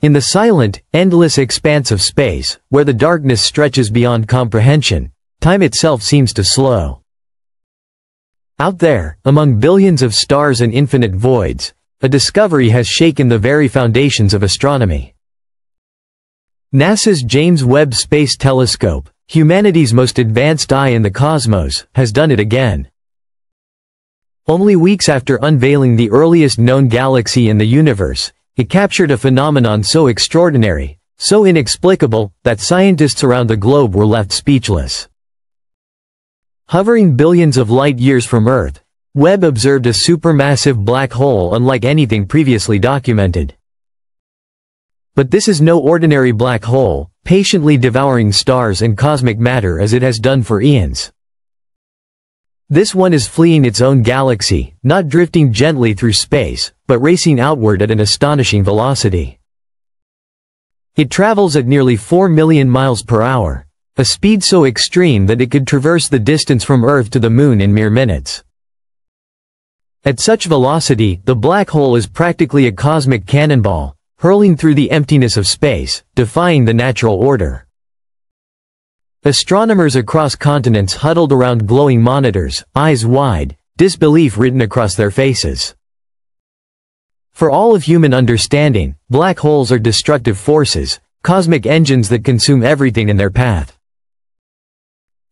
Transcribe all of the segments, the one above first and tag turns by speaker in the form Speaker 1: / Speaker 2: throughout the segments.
Speaker 1: In the silent, endless expanse of space, where the darkness stretches beyond comprehension, time itself seems to slow. Out there, among billions of stars and infinite voids, a discovery has shaken the very foundations of astronomy. NASA's James Webb Space Telescope, humanity's most advanced eye in the cosmos, has done it again. Only weeks after unveiling the earliest known galaxy in the universe, it captured a phenomenon so extraordinary, so inexplicable, that scientists around the globe were left speechless. Hovering billions of light-years from Earth, Webb observed a supermassive black hole unlike anything previously documented. But this is no ordinary black hole, patiently devouring stars and cosmic matter as it has done for eons. This one is fleeing its own galaxy, not drifting gently through space, but racing outward at an astonishing velocity. It travels at nearly 4 million miles per hour, a speed so extreme that it could traverse the distance from Earth to the Moon in mere minutes. At such velocity, the black hole is practically a cosmic cannonball, hurling through the emptiness of space, defying the natural order. Astronomers across continents huddled around glowing monitors, eyes wide, disbelief written across their faces. For all of human understanding, black holes are destructive forces, cosmic engines that consume everything in their path.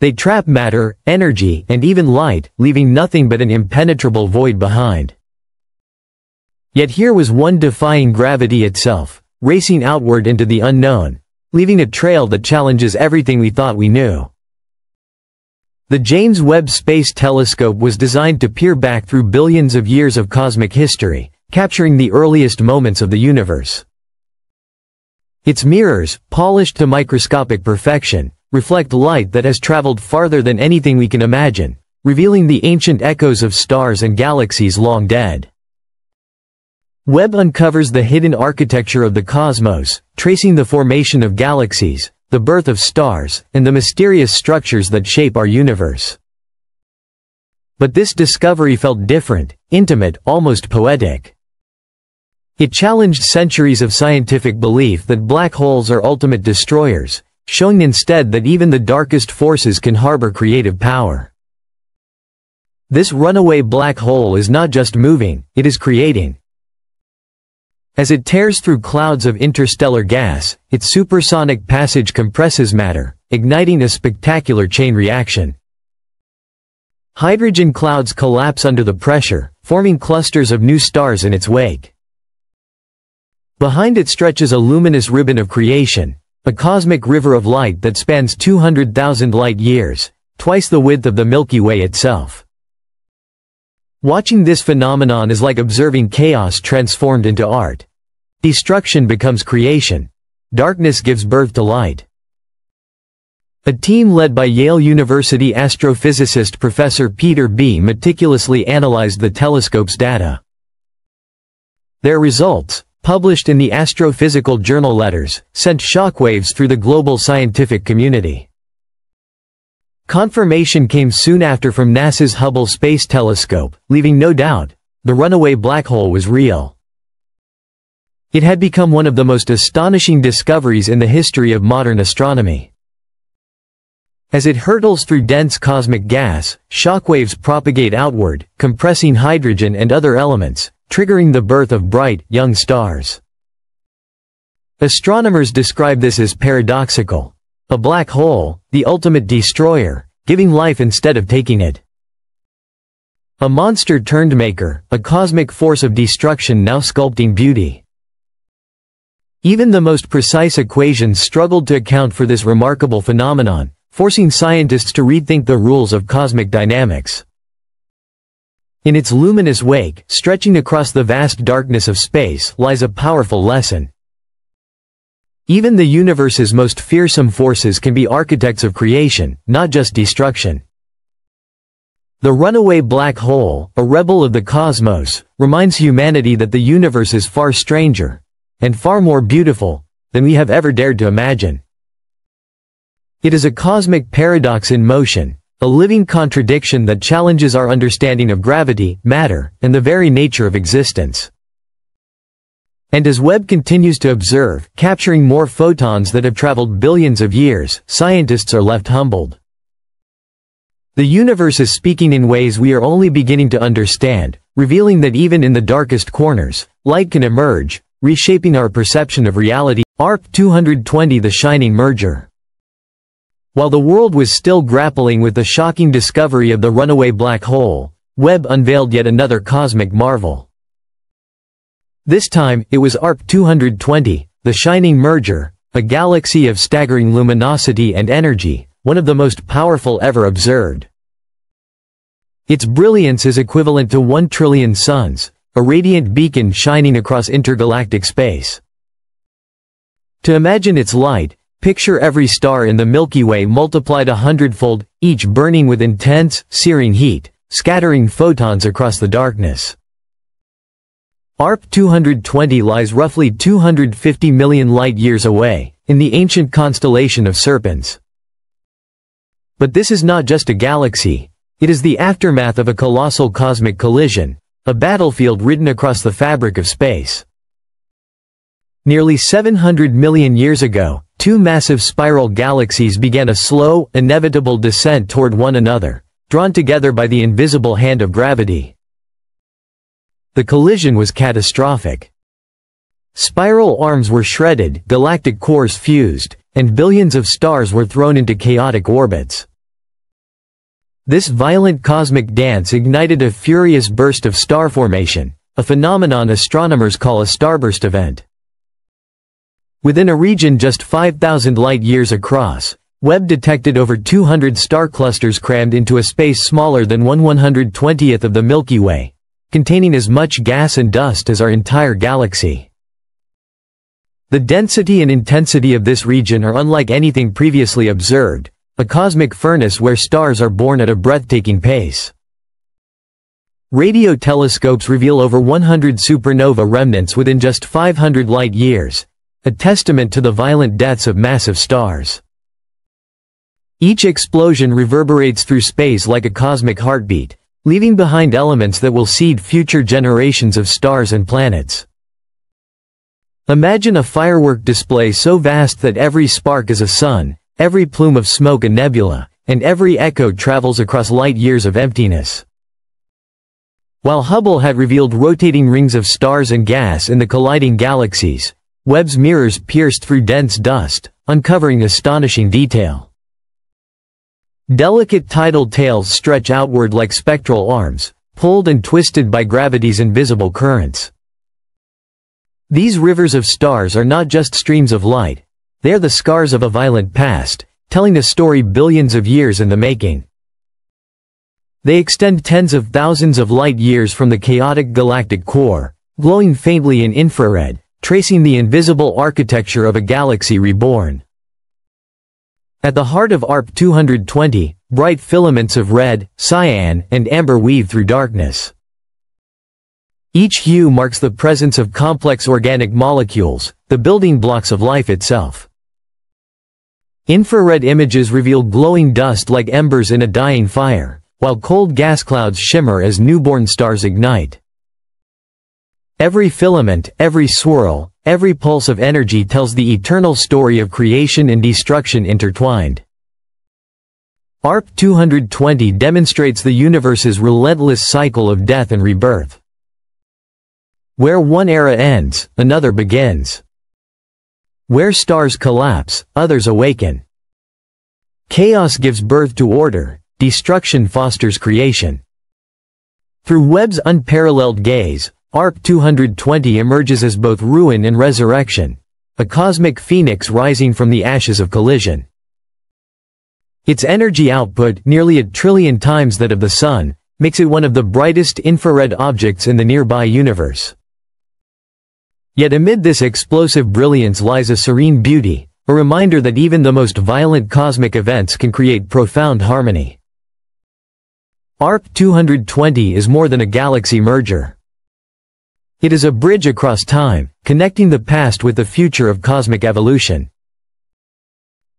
Speaker 1: They trap matter, energy, and even light, leaving nothing but an impenetrable void behind. Yet here was one defying gravity itself, racing outward into the unknown, leaving a trail that challenges everything we thought we knew. The James Webb Space Telescope was designed to peer back through billions of years of cosmic history, capturing the earliest moments of the universe. Its mirrors, polished to microscopic perfection, reflect light that has traveled farther than anything we can imagine, revealing the ancient echoes of stars and galaxies long dead. Webb uncovers the hidden architecture of the cosmos, tracing the formation of galaxies, the birth of stars, and the mysterious structures that shape our universe. But this discovery felt different, intimate, almost poetic. It challenged centuries of scientific belief that black holes are ultimate destroyers, showing instead that even the darkest forces can harbor creative power. This runaway black hole is not just moving, it is creating. As it tears through clouds of interstellar gas, its supersonic passage compresses matter, igniting a spectacular chain reaction. Hydrogen clouds collapse under the pressure, forming clusters of new stars in its wake. Behind it stretches a luminous ribbon of creation, a cosmic river of light that spans 200,000 light-years, twice the width of the Milky Way itself. Watching this phenomenon is like observing chaos transformed into art. Destruction becomes creation. Darkness gives birth to light. A team led by Yale University astrophysicist Professor Peter B. meticulously analyzed the telescope's data. Their results, published in the Astrophysical Journal Letters, sent shockwaves through the global scientific community. Confirmation came soon after from NASA's Hubble Space Telescope, leaving no doubt, the runaway black hole was real. It had become one of the most astonishing discoveries in the history of modern astronomy. As it hurtles through dense cosmic gas, shockwaves propagate outward, compressing hydrogen and other elements, triggering the birth of bright, young stars. Astronomers describe this as paradoxical. A black hole, the ultimate destroyer, giving life instead of taking it. A monster turned maker, a cosmic force of destruction now sculpting beauty. Even the most precise equations struggled to account for this remarkable phenomenon, forcing scientists to rethink the rules of cosmic dynamics. In its luminous wake, stretching across the vast darkness of space, lies a powerful lesson. Even the universe's most fearsome forces can be architects of creation, not just destruction. The runaway black hole, a rebel of the cosmos, reminds humanity that the universe is far stranger, and far more beautiful, than we have ever dared to imagine. It is a cosmic paradox in motion, a living contradiction that challenges our understanding of gravity, matter, and the very nature of existence. And as Webb continues to observe, capturing more photons that have traveled billions of years, scientists are left humbled. The universe is speaking in ways we are only beginning to understand, revealing that even in the darkest corners, light can emerge, reshaping our perception of reality. ARP 220 The Shining Merger While the world was still grappling with the shocking discovery of the runaway black hole, Webb unveiled yet another cosmic marvel. This time, it was ARP 220, the Shining Merger, a galaxy of staggering luminosity and energy, one of the most powerful ever observed. Its brilliance is equivalent to one trillion suns, a radiant beacon shining across intergalactic space. To imagine its light, picture every star in the Milky Way multiplied a hundredfold, each burning with intense, searing heat, scattering photons across the darkness. ARP 220 lies roughly 250 million light-years away, in the ancient constellation of Serpens. But this is not just a galaxy, it is the aftermath of a colossal cosmic collision, a battlefield written across the fabric of space. Nearly 700 million years ago, two massive spiral galaxies began a slow, inevitable descent toward one another, drawn together by the invisible hand of gravity. The collision was catastrophic. Spiral arms were shredded, galactic cores fused, and billions of stars were thrown into chaotic orbits. This violent cosmic dance ignited a furious burst of star formation, a phenomenon astronomers call a starburst event. Within a region just 5,000 light-years across, Webb detected over 200 star clusters crammed into a space smaller than 1 120th of the Milky Way, containing as much gas and dust as our entire galaxy. The density and intensity of this region are unlike anything previously observed, a cosmic furnace where stars are born at a breathtaking pace. Radio telescopes reveal over 100 supernova remnants within just 500 light-years, a testament to the violent deaths of massive stars. Each explosion reverberates through space like a cosmic heartbeat, leaving behind elements that will seed future generations of stars and planets. Imagine a firework display so vast that every spark is a sun, Every plume of smoke a nebula, and every echo travels across light-years of emptiness. While Hubble had revealed rotating rings of stars and gas in the colliding galaxies, Webb's mirrors pierced through dense dust, uncovering astonishing detail. Delicate tidal tails stretch outward like spectral arms, pulled and twisted by gravity's invisible currents. These rivers of stars are not just streams of light, they are the scars of a violent past, telling a story billions of years in the making. They extend tens of thousands of light years from the chaotic galactic core, glowing faintly in infrared, tracing the invisible architecture of a galaxy reborn. At the heart of ARP 220, bright filaments of red, cyan, and amber weave through darkness. Each hue marks the presence of complex organic molecules, the building blocks of life itself. Infrared images reveal glowing dust like embers in a dying fire, while cold gas clouds shimmer as newborn stars ignite. Every filament, every swirl, every pulse of energy tells the eternal story of creation and destruction intertwined. ARP 220 demonstrates the universe's relentless cycle of death and rebirth. Where one era ends, another begins. Where stars collapse, others awaken. Chaos gives birth to order, destruction fosters creation. Through Webb's unparalleled gaze, ARP 220 emerges as both ruin and resurrection, a cosmic phoenix rising from the ashes of collision. Its energy output, nearly a trillion times that of the Sun, makes it one of the brightest infrared objects in the nearby universe. Yet amid this explosive brilliance lies a serene beauty, a reminder that even the most violent cosmic events can create profound harmony. ARP 220 is more than a galaxy merger. It is a bridge across time, connecting the past with the future of cosmic evolution.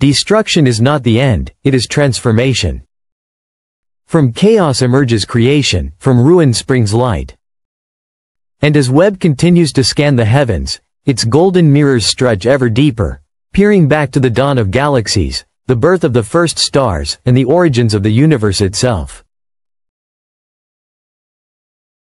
Speaker 1: Destruction is not the end, it is transformation. From chaos emerges creation, from ruin springs light. And as Webb continues to scan the heavens, its golden mirrors stretch ever deeper, peering back to the dawn of galaxies, the birth of the first stars, and the origins of the universe itself.